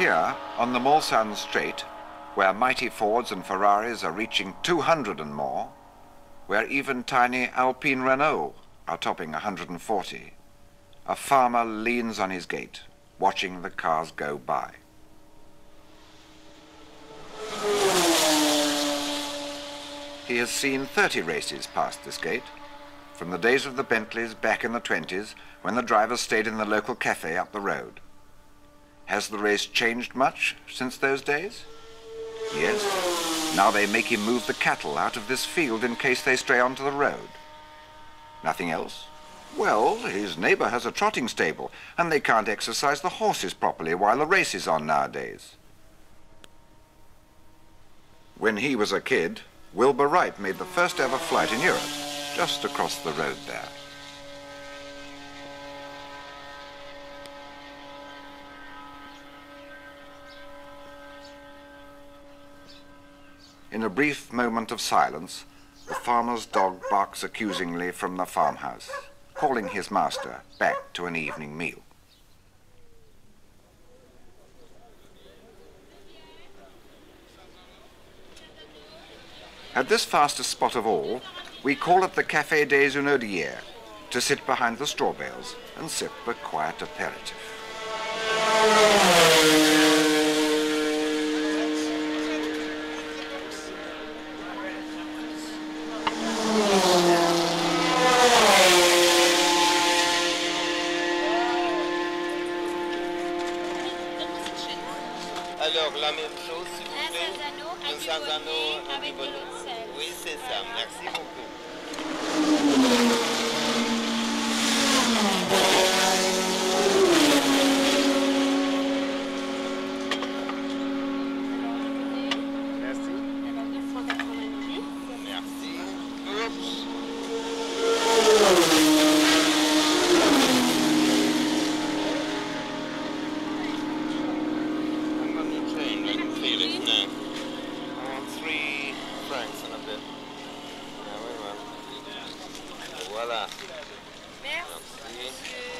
Here, on the Mulsanne Straight, where mighty Fords and Ferraris are reaching 200 and more, where even tiny Alpine Renault are topping 140, a farmer leans on his gate, watching the cars go by. He has seen 30 races past this gate, from the days of the Bentleys back in the 20s, when the drivers stayed in the local cafe up the road. Has the race changed much since those days? Yes. Now they make him move the cattle out of this field in case they stray onto the road. Nothing else? Well, his neighbor has a trotting stable, and they can't exercise the horses properly while the race is on nowadays. When he was a kid, Wilbur Wright made the first ever flight in Europe, just across the road there. In a brief moment of silence, the farmer's dog barks accusingly from the farmhouse, calling his master back to an evening meal. At this fastest spot of all, we call at the Café des Hunaudières to sit behind the straw bales and sip a quiet aperitif. Alors, la même chose, s'il vous plaît. Un anneau avec. Oui, c'est ça. Merci beaucoup. Merci. Merci. Around three francs and a bit. Yeah. Voila. Merci. Merci.